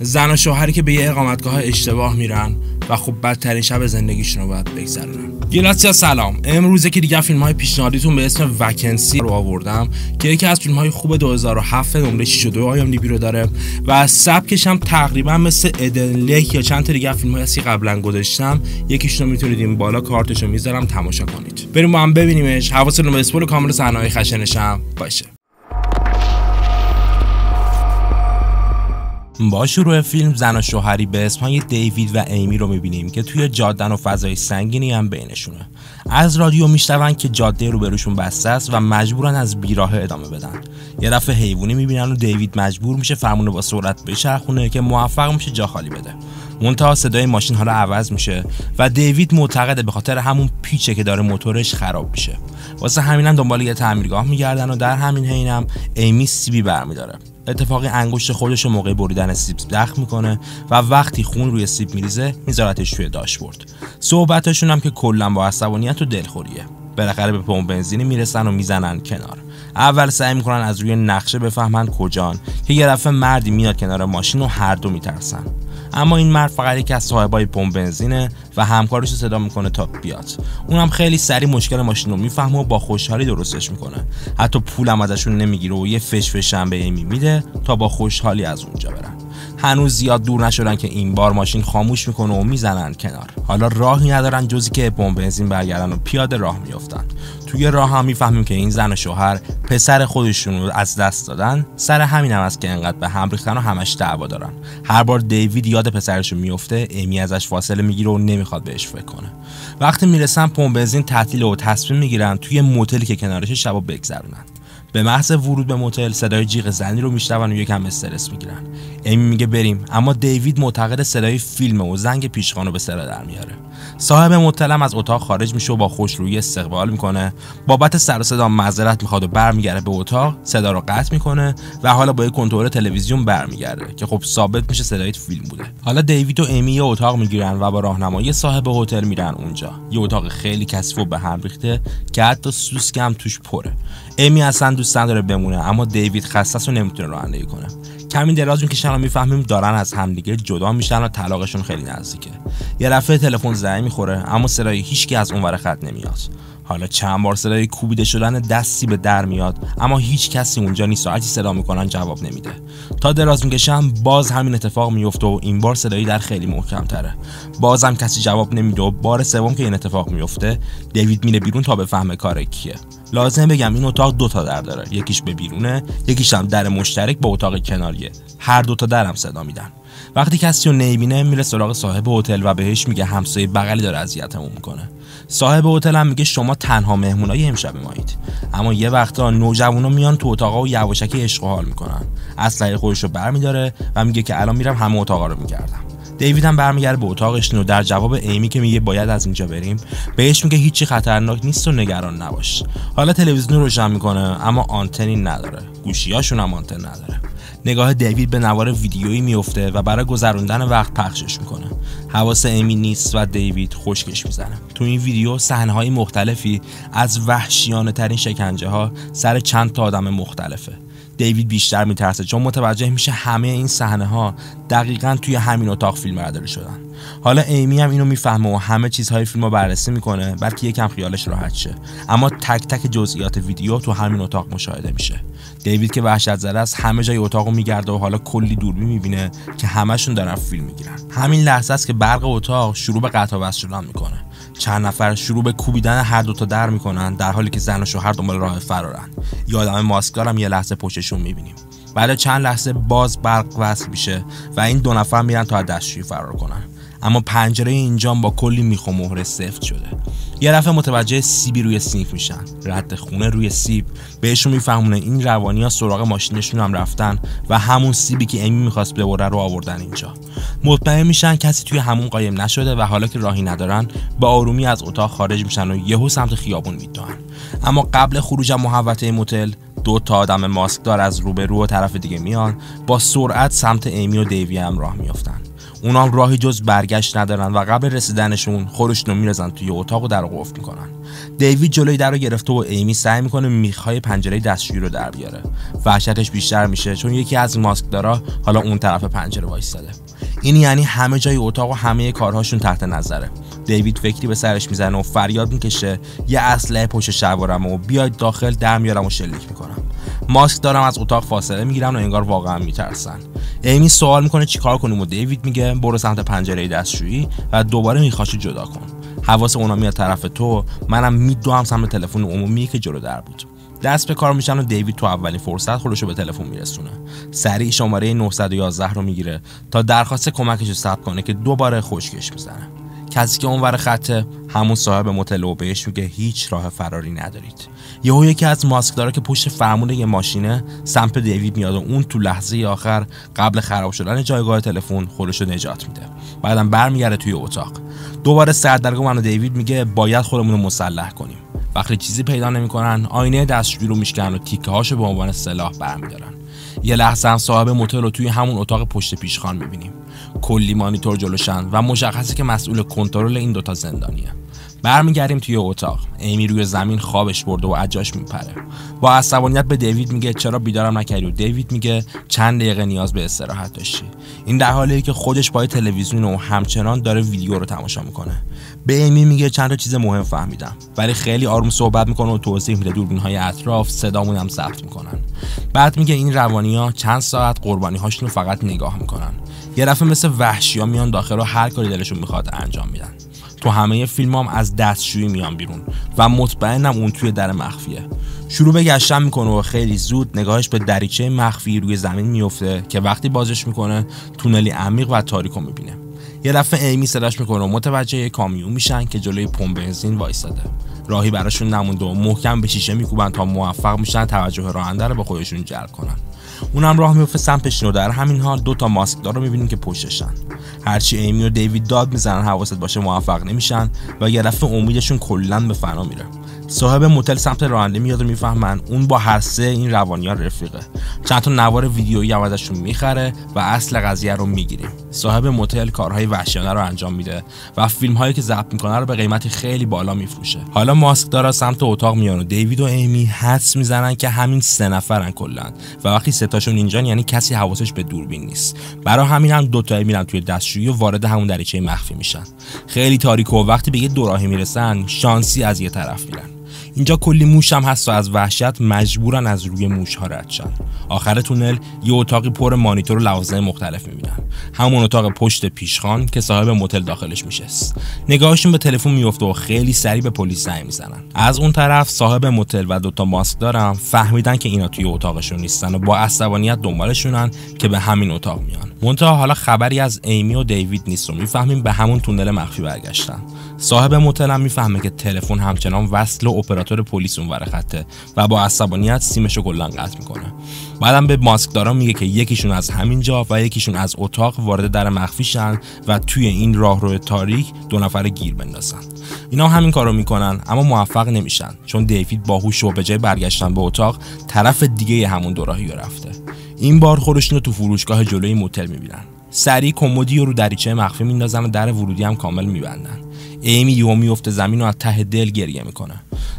زن و شوهری که به یه اقامتگاه اشتباه میرن و خب بدترین شب زندگیشون رو باید بگذرونن. گلاتیا سلام. امروزه که دیگه فیلم های پیشنهادیتون به اسم وکنسی رو آوردم که یکی از فیلم های خوب 2007 نمره 6 آیم دی رو داره و سبکش هم تقریبا مثل ادن لیک یا چند تا دیگه فیلم های قبلا گذاشتم. یکیشون رو می‌تونید این بالا کارتش رو می‌ذارم تماشا کنید. بریم با هم ببینیمش. حواستون به اسپول کامل صحنه خشنشم. باشه. با شروع فیلم زن و شوهری به اسم های دیوید و ایمی رو می‌بینیم که توی جادن و فضای سنگینی هم بینشونه. از رادیو میشنون که جاده روبروشون بسته است و مجبورن از بیراه ادامه بدن. یه دفعه حیوانی می‌بینن و دیوید مجبور میشه فرمون با سرعت بچرخونه که موفق میشه جا خالی بده. منتها صدای ماشین ها رو عوض میشه و دیوید معتقده به خاطر همون پیچه که داره موتورش خراب میشه. واسه همینم دنبال یه تعمیرگاه میگردن و در همین حینم ایمی سیبی برمیداره. اتفاقی انگشت خودش موقع بریدن سیب دخ می‌کنه و وقتی خون روی سیب میریزه میذارتش توی داشبورد. صحبتشون هم که کلا با عصبانیت و دلخوریه. بالاخره به پمپ بنزینی می‌رسن و می‌زنن کنار. اول سعی می‌کنن از روی نقشه بفهمن کجان که یه دفعه مردی میاد کنار ماشین و هر دو میترسن. اما این مرد فقط یکی از صاحبای پمپ بنزینه و همکارش رو صدا می‌کنه تا بیاد. اونم خیلی سریع مشکل ماشین رو می‌فهمه و با خوشحالی درستش می‌کنه. حتی پولم ازشون نمی‌گیره و یه فش فشم به ایمی میده تا با خوشحالی از اونجا برن. هنوز زیاد دور نشدن که این بار ماشین خاموش می‌کنه و می‌زنن کنار. حالا راهی ندارن جزی که پمپ بنزین برگردن و پیاده راه میافتن. توی راه هم می‌فهمیم که این زن و شوهر پسر خودشون رو از دست دادن. سر همین هم است که انقدر به هم ریختن و همش دعوا دارن. هر بار دیوید یاد پسرش میفته ایمی ازش فاصله می‌گیره و نمی‌خواد بهش فکر کنه. وقتی می‌رسن پمپ بنزین تعطیل و تصمیم می‌گیرن توی موتلی که کنارش شبو بگذرونن. به محض ورود به موتل صدای جیغ زنی رو میشنون و یکم استرس می‌گیرن. ایمی میگه بریم. اما دیوید معتقد صدای فیلم و زنگ پیشخانو به صدا در میاره. صاحب متلم از اتاق خارج میشه و با خوشرویی استقبال می‌کنه. بابت سر صدا معذرت می‌خواد و برمیگرده به اتاق صدا رو قطع می‌کنه و حالا با یه کنترل تلویزیون برمیگرده که خب ثابت میشه صدای فیلم بوده. حالا دیوید و امی یه اتاق می‌گیرن و با راهنمایی صاحب هتل میرن اونجا. یه اتاق خیلی کثیف و به هم ریخته که حتی سوسک هم توش پره. امی اصلا دوست نداره بمونه اما دیوید خسته و نمی‌تونه رانندگی کنه. کمی دراز می‌کشن و می‌فهمیم دارن از همدیگه جدا میشن و طلاقشون خیلی نزدیکه. یه رفعه تلفن زنگ می‌خوره اما صدای هیچکی از اونور خط نمیاد. حالا چند بار صدای کوبیده شدن دستی به در میاد اما هیچ کسی اونجا نیست. هرچی صدا می‌کنن جواب نمیده. تا دراز می‌کشم باز همین اتفاق میفته و این بار صدایی در خیلی محکم تره بازم کسی جواب نمیده و بار سوم که این اتفاق میفته دیوید میره بیرون تا بفهمه کار کیه. لازم بگم این اتاق دو تا در داره. یکیش به بیرونه یکیش هم در مشترک با اتاق کناریه. هر دو تا درم صدا میدن. وقتی کسی رو نمی‌بینه میره سراغ صاحب هتل و بهش میگه همسایه بغلی داره اذیتمون می‌کنه. صاحب هتل هم میگه شما تنها مهمونای امشب مایید. اما یه وقتا نوجوانا میان تو اتاقا و یواشکی عشق و حال می‌کنن. اسلحه خودش رو برمیداره و میگه که الان میرم همه اتاقا رو میگردم. دیوید هم برمیگرده به اتاقش و در جواب ایمی که میگه باید از اینجا بریم بهش میگه هیچی خطرناک نیست و نگران نباش. حالا تلویزیون روشن می‌کنه اما آنتنی نداره. گوشیاشون هم آنتن نداره. نگاه دیوید به نوار ویدیویی میفته و برای گذروندن وقت پخشش می‌کنه. حواس امی نیست و دیوید خشکش می‌زنه. تو این ویدیو های مختلفی از وحشیانه ترین شکنجه ها سر چند تا آدم مختلفه. دیوید بیشتر میترسه چون متوجه میشه همه این صحنه ها دقیقا توی همین اتاق فیلم برداری شدن. حالا ایمی هم اینو می‌فهمه و همه چیزهای فیلم رو بررسی می‌کنه بلکه یکم خیالش راحت شه. اما تک تک جزئیات ویدیو تو همین اتاق مشاهده میشه. دیوید که وحشت زده است همه جای اتاق میگرده و حالا کلی دوربین می‌بینه که همشون دارن فیلم می‌گیرن. همین لحظه است که برق اتاق شروع به قطع و شدن می‌کنه. چند نفر شروع به کوبیدن هر دوتا در می‌کنن در حالی که زن و شوهر دنبال راه فرارن. یه آدم هم یه لحظه پشتشون می‌بینیم. بعد چند لحظه باز برق وصل میشه و این دو نفر میرن تا از دستشویی فرار کنن. اما پنجره اینجا با کلی میخ و مهره سفت شده. یه دفعه متوجه سیبی روی سینک میشن. رد خونه روی سیب. بهشون میفهمونه این روانی ها سراغ ماشینشون هم رفتن و همون سیبی که امی می‌خواست ببره رو آوردن اینجا. مطمئن میشن کسی توی همون قایم نشده و حالا که راهی ندارن با آرومی از اتاق خارج میشن و یهو سمت خیابون میدوئن اما قبل خروج محوطه موتل دو تا آدم ماسکدار از روبرو و طرف دیگه میان با سرعت سمت ایمی و دیوی هم راه میافتن اونا راهی جز برگشت ندارن و قبل رسیدنشون خورشون رو میرزن توی اتاق و در قفل می‌کنن. دیوید جلوی در رو گرفته و ایمی سعی می‌کنه میخهای پنجره دستشویی رو در بیاره. وحشتش بیشتر میشه چون یکی از ماسک دارا حالا اون طرف پنجره وایستاده. این یعنی همه جای اتاق و همه کارهاشون تحت نظره. دیوید فکری به سرش می‌زنه و فریاد می‌کشه یه اسلحه پشت شلوارم و بیاید داخل در میارم و شلیک می‌کنم. ماسک دارم از اتاق فاصله می‌گیرن و انگار واقعا میترسن. ایمی سوال می‌کنه چیکار کنیم؟ و دیوید میگه برو سمت پنجره دستشویی و دوباره میخواشو جدا کن. حواس اونا میاد طرف تو. منم میدوام سمت تلفن عمومی که جلو در بود. دست به کار میشن و دیوید تو اولین فرصت خودشو به تلفن میرسونه. سریع شماره 911 رو می‌گیره تا درخواست کمکش رو ثبت کنه که دوباره خشکش می‌زنه کسی که اونور خطه همون صاحب متل و بهش میگه هیچ راه فراری ندارید. یهو یکی از ماسکدارا که پشت فرمون یه ماشینه سمت دیوید میاد و اون تو لحظه آخر قبل خراب شدن جایگاه تلفن خودش رو نجات میده. بعدم برمیگرده توی اتاق. دوباره سردرگم و دیوید میگه باید خودمون رو مسلح کنیم. وقتی چیزی پیدا نمی‌کنن آینه دستشویی رو میشکنن و تیکه هاشو به عنوان سلاح برمیدارن. یه لحظه هم صاحب متل رو توی همون اتاق پشت پیشخان می‌بینیم. کلی مانیتور جلوشن و مشخصه که مسئول کنترل این دوتا زندانیه. برمیگردیم توی اتاق. ایمی روی زمین خوابش برده و عجاش میپره. با عصبانیت به دیوید میگه چرا بیدارم نکردی؟ و دیوید میگه چند دقیقه نیاز به استراحت داشتی. این در حالیه که خودش پای تلویزیون و همچنان داره ویدیو رو تماشا می‌کنه. به ایمی میگه چند تا چیز مهم فهمیدم. ولی خیلی آروم صحبت می‌کنه و توضیح میده. دوربین های اطراف صدامون هم ثبت می‌کنن. بعد میگه این روانی ها چند ساعت قربانی هاشون رو فقط نگاه می‌کنن. یه دفعه مثل وحشی ها میان داخل و هر کاری دلشون می‌خواد انجام میدن. تو همه فیلم هم از دستشویی میان بیرون و مطمئنم اون توی در مخفیه. شروع به گشتن می‌کنه و خیلی زود نگاهش به دریچه مخفی روی زمین میفته که وقتی بازش می‌کنه تونلی عمیق و تاریک رو می‌بینه. یه دفعه ایمی صداش می‌کنه و متوجه یه کامیون میشن که جلوی پمپ بنزین وایساده راهی براشون نمونده و محکم به شیشه میکوبن تا موفق میشن توجه راننده رو به خودشون جلب کنن. اونم راه میفته سمت در همین حال دو تا ماسکدار رو می‌بینیم که پشتشن. هرچی ایمی و دیوید داد می‌زنن حواست باشه موفق نمیشن و یه دفعه امیدشون کلا به فنا میره. صاحب موتل سمت راننده میاد و می‌فهمن اون با هر سه این روانی ها رفیقه. چند تا نوار ویدیویی هم ازشون می‌خره و اصل قضیه رو می‌گیریم. صاحب موتل کارهای وحشیانه رو انجام میده و فیلم هایی که ضبط می‌کنه رو به قیمتی خیلی بالا میفروشه. حالا ماسک دارا سمت اتاق میان و دیوید و ایمی حدس می‌زنن که همین سه نفرن کلا و وقتی ستاشون اینجا یعنی کسی حواسش به دوربین نیست. برای همین هم دو تایی میرن توی دستشویی و وارد همون دریچه مخفی میشن. خیلی تاریک و وقتی به یه دوراهی می‌رسن شانسی از یه طرف میرن. اینجا کلی موش هم هست و از وحشت مجبورن از روی موش ها رد شن. آخر تونل یه اتاقی پر مانیتور و لوازم مختلف می‌بینن. همون اتاق پشت پیشخان که صاحب موتل داخلش میشست. نگاهشون به تلفن میفته و خیلی سریع به پلیس زنگ می‌زنن. از اون طرف صاحب موتل و دوتا ماسک دارم فهمیدن که اینا توی اتاقشون نیستن و با عصبانیت دنبالشونن که به همین اتاق میان. منتها حالا خبری از ایمی و دیوید نیست و می‌فهمیم به همون تونل مخفی برگشتن. صاحب موتل هم می‌فهمه که تلفن همچنان وصل و اپراتور پلیس اونور خطه و با عصبانیت سیمشو کلا قطع می‌کنه. بعدم به ماسکدارا میگه که یکیشون از همین جا و یکیشون از اتاق وارد در مخفی شن و توی این راهرو تاریک دو نفر گیر بندازن. اینا همین کارو می‌کنن اما موفق نمیشن چون دیوید باهوش و به جای برگشتن به اتاق طرف دیگه همون دوراهی رفته. این بار خودشون رو تو فروشگاه جلوی موتل می‌بینن. سریع کمدی رو دریچه مخفی میندازن و در ورودی هم کامل میبندن. ایمی یهو میفته زمین و از ته دل گریه می‌کنه.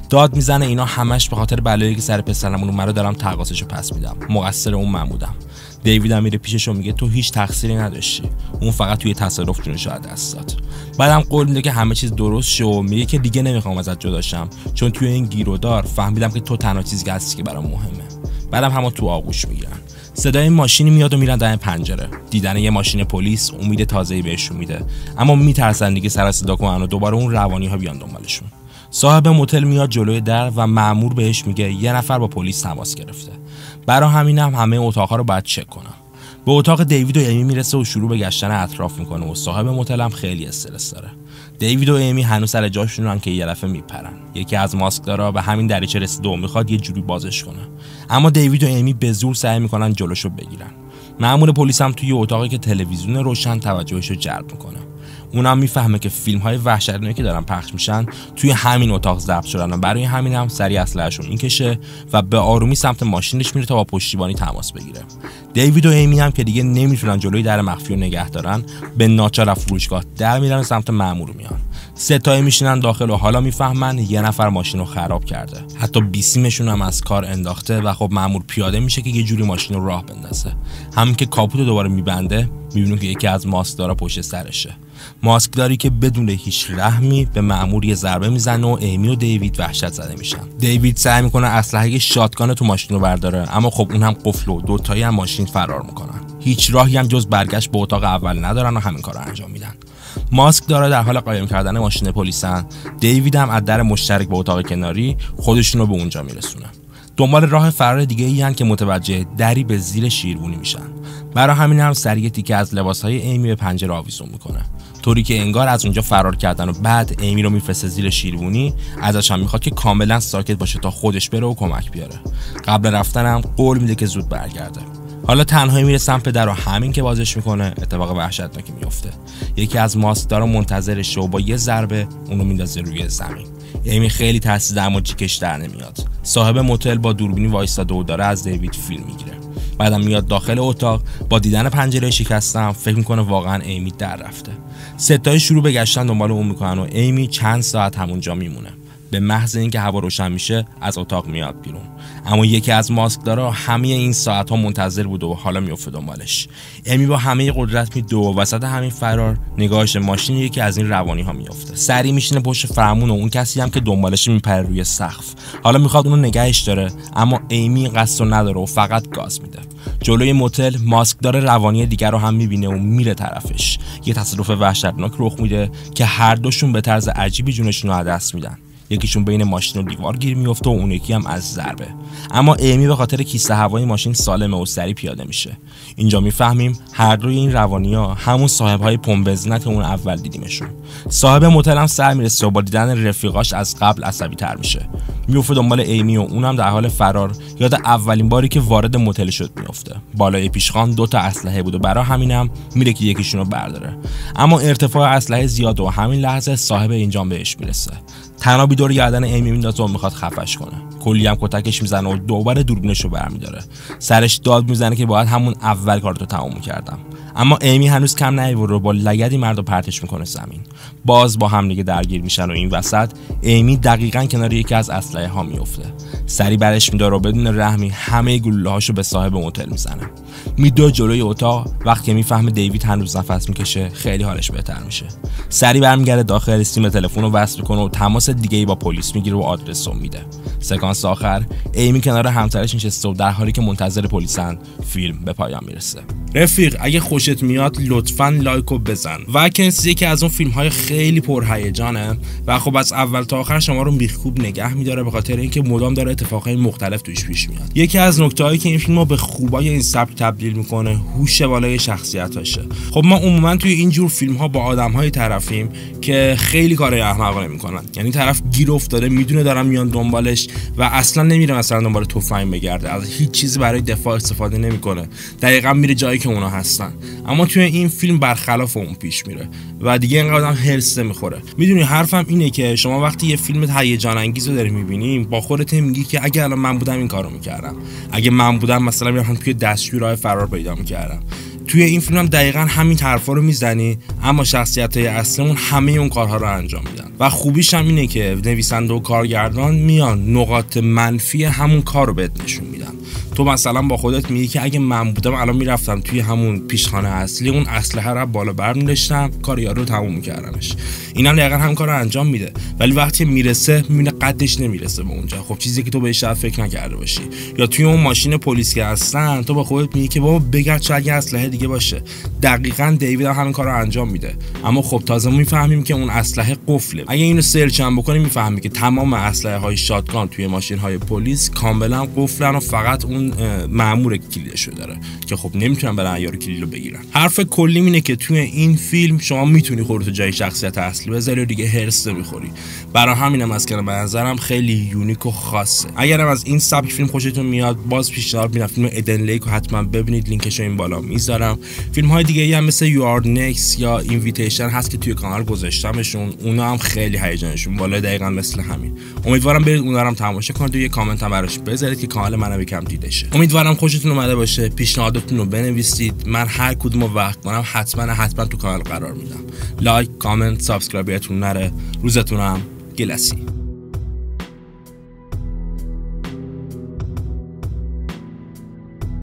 داد می‌زنه اینا همش به خاطر بلایی که سر پسرمون رو دارم تقاصشو پس میدم. مقصر اون محمودم دیوید هم میره پیشش و میگه تو هیچ تقصیری نداشتی. اون فقط توی تصرف جونش از دست داد. بعدم قول میده که همه چیز درست شو میگه که دیگه نمی‌خوام ازت جداشم چون توی این گیرودار فهمیدم که تو تنها چیزی هستی که برام مهمه. بعدم همه تو آغوش می‌گیرن. صدای ماشینی میاد و میرن در پنجره. دیدن یه ماشین پلیس امید تازه‌ای بهشون میده. اما میترسن دیگه سر صدا کنن و دوباره اون روانی ها بیان دنبالشون. صاحب موتل میاد جلوی در و مأمور بهش میگه یه نفر با پلیس تماس گرفته. برای همینم هم همه اتاقها رو باید چک کنم به اتاق دیوید و ایمی می‌رسه و شروع به گشتن اطراف می‌کنه و صاحب موتل هم خیلی استرس داره. دیوید و ایمی هنوز سر جاشونن که یه دفعه میپرن. یکی از ماسکدارا به همین دریچه رسیده و می‌خواد یه جوری بازش کنه. اما دیوید و ایمی به زور سعی می‌کنن جلوشو بگیرن. مأمور پلیس هم توی اتاقی که تلویزیون روشن توجهش رو جلب می‌کنه. اونم می‌فهمه که فیلم های وحشتناکی که دارن پخش میشن توی همین اتاق ضبط شدن و برای همین هم سری اسلحه‌شون می‌کشه و به آرومی سمت ماشینش میره تا با پشتیبانی تماس بگیره. دیوید و ایمی هم که دیگه نمی‌تونن جلوی در مخفی رو نگه دارن به ناچار فروشگاه در میرن سمت مامور میان. ستایی میشینن داخل و حالا می‌فهمن یه نفر ماشین رو خراب کرده. حتی بیسیمشون هم از کار انداخته و خب مامور پیاده میشه که یه جوری ماشین رو راه بندازه. همین که کاپوت دوباره میبنده می‌بینیم که یکی از ماسکدارا پشت سرشه. ماسکداری که بدون هیچ رحمی به مأمور یه ضربه می‌زنه و ایمی و دیوید وحشت زده میشن. دیوید سعی می‌کنه اسلحه شاتگان تو ماشین رو برداره اما خب اون هم قفل و دوتایی هم ماشین فرار می‌کنن. هیچ راهی هم جز برگشت به اتاق اول ندارن و همین کار رو انجام میدن. ماسک داره در حال قایم کردن ماشین پلیسن. دیوید هم از در مشترک به اتاق کناری خودشون رو به اونجا میرسونه. دنبال راه فرار دیگه ای که متوجه دری به زیر شیروانی میشن. برای همین هم سریع تیکه از لباسهای ایمی به پنجره آویزون می‌کنه. طوری که انگار از اونجا فرار کردن و بعد ایمی رو میفرسته زیر شیروانی ازش هم می‌خواد که کاملا ساکت باشه تا خودش بره و کمک بیاره. قبل رفتنم قول میده که زود برگرده. حالا تنهایی میره سمت در و همین که بازش می‌کنه اتفاق وحشتناکی میفته یکی از ماستارا منتظرشه و با یه ضربه اونو میندازه روی زمین. ایمی خیلی ترسیده اما چیکش در نمیاد. صاحب موتل با دوربینی وایستاده و داره از دیوید فیلم می‌گیره. بعدم میاد داخل اتاق با دیدن پنجره شکستم فکر می‌کنه واقعا ایمی در رفته. ستای شروع به گشتن دنبال اون می‌کنن و ایمی چند ساعت همونجا میمونه. به محض اینکه هوا روشن میشه از اتاق میاد بیرون. اما یکی از ماسک داره همه این ساعت ها منتظر بود و حالا میفته دنبالش. امی با همه قدرت می دو وسط همین فرار نگاهش ماشین یکی از این روانی ها میفته سری میشینه پشت فرمون و اون کسی هم که دنبالش میپره روی سقف. حالا می‌خواد اونو نگهش داره اما ایمی قصد نداره و فقط گاز میده. جلوی موتل ماسک داره روانی دیگر رو هم می‌بینه و میره طرفش. یه تصادف وحشتناک رخ میده که هر دوشون به طرز عجیبی جونشون رو دست میدن. یکیشون بین ماشین و دیوار گیر میفته و اون یکی هم از ضربه. اما ایمی به خاطر کیسه هوای ماشین سالمه و سری پیاده میشه. اینجا می‌فهمیم هر روی این روانی ها همون صاحب های که اون اول دیدیمشون. صاحب موتل هم سر می‌رسه و با دیدن رفیقاش از قبل عصبی تر میشه. میفته دنبال ایمی و اونم در حال فرار. یاد اولین باری که وارد موتل شد میفته بالای پیشخان دو تا اسلحه بود و برای همینم میره که یکیشون رو برداره. اما ارتفاع اسلحه زیاد و همین لحظه صاحب اینجا بهش می‌رسه. تنابی دور گردن ایمی میندازه و می‌خواد خفش کنه. کلی هم کتکش می‌زنه و دوباره دوربینش رو برمیداره. سرش داد می‌زنه که باید همون اول کارتو تموم می‌کردم اما ایمی هنوز کم نیور رو با لگدی مرد و پرتش می‌کنه زمین. باز با هم دیگه درگیر میشن و این وسط ایمی دقیقا کنار یکی از اسلحه ها میفته سری برش میداره و بدون رحمی همه گلوله هاشو به صاحب موتل می‌زنه. میدو جلوی اتاق وقتی می‌فهمه دیوید هنوز نفس می‌کشه خیلی حالش بهتر میشه. سری برمیگرده داخل سیم تلفن رو وصل می‌کنه و تماس دیگه ای با پلیس می‌گیره و آدرس رو میده. سکانس آخر ایمی کنار همسرش نشسته و در حالی که منتظر پلیسن فیلم به پایان می‌رسه. رفیق اگه خوشت میاد لطفا لایک و بزن. وکنس یکی از اون فیلم های خیلی پرهیجانه و خب از اول تا آخر شما رو بیخوب نگه میداره به خاطر اینکه مدام داره اتفاقهای مختلف توش پیش میاد. یکی از نکته هایی که این فیلم رو به خوبای این سبک تبدیل می‌کنه هوش بالای شخصیتاشه خب ما عموما توی این جور فیلم ها با آدم های طرفیم که خیلی کار احمقانه می‌کنن. یعنی طرف گیر افتاده می‌دونه دارن میان دنبالش و اصلا نمیره مثلا دنبال تفنگ بگرده. از هیچ چیزی برای دفاع استفاده نمی‌کنه. دقیقا میره جایی اونا هستن. اما توی این فیلم برخلاف اون پیش میره و دیگه اینقدر هم هرس می‌خوره می‌دونی حرفم اینه که شما وقتی یه فیلم هیجان انگیز رو داری می‌بینیم با خودت میگی که اگه الان من بودم این کارو می‌کردم. اگه من بودم مثلا می‌رفتم توی دستشوی راه فرار پیدا می‌کردم. توی این فیلم هم دقیقا همین حرفا رو می‌زنی اما شخصیت های اصلمون همه اون کارها رو انجام میدن. و خوبیش هم اینه که نویسنده و کارگردان میان نقاط منفی همون کار رو بهت نشون تو مثلا با خودت میگی که اگه من بودم الان می‌رفتم توی همون پیشخانه اصلی اون اسلحه رو بالا بر میداشتم کار یارو رو تموم میکردمش. اینا دقیقا هم کار رو انجام میده. ولی وقتی می‌رسه می‌بینه قدش نمی‌رسه به اونجا. خب چیزی که تو بهش شاید فکر نکرده باشی. یا توی اون ماشین پلیس که هستن تو با خودت میگی که بابا بگرد چه اگه اسلحه دیگه باشه. دقیقا دیوید هم همین کار رو انجام میده. اما خب تازه می‌فهمیم که اون اسلحه قفله. اگه اینو سرچ هم بکنیم می‌فهمی که تمام اسلحه های شاتگان توی ماشین های پلیس کاملا قفلن و فقط اون چون مامور کلیدشو داره که خب نمی‌تونن برن یارو کلید رو بگیرن. حرف کلی اینه که توی این فیلم شما می‌تونی خودتو جای شخصیت اصلی بذاری و دیگه حرص نمی‌خوری. برای همینم از کنه به نظرم خیلی unique و خاصه. اگرم از این سبک فیلم خوشتون میاد باز پیشنهاد میدم فیلم Eden Lake حتما ببینید لینکش این بالا می‌ذارم. فیلم های دیگه هم مثل You're Next یا Invitation هست که توی کانال گذاشتمشون. اونا هم خیلی هیجانشون بالا دقیقا مثل همین. امیدوارم برید اونا رو هم تماشا کنید و یه کامنت هم براش بذارید که کانال منم یکم دیده شه امیدوارم خوشتون اومده باشه. پیشنهاداتتون رو بنویسید. من هر کدوم رو وقت کنم حتما حتما تو کانال قرار میدم. لایک کامنت سابسکرایبتون نره. روزتون هم گلسی.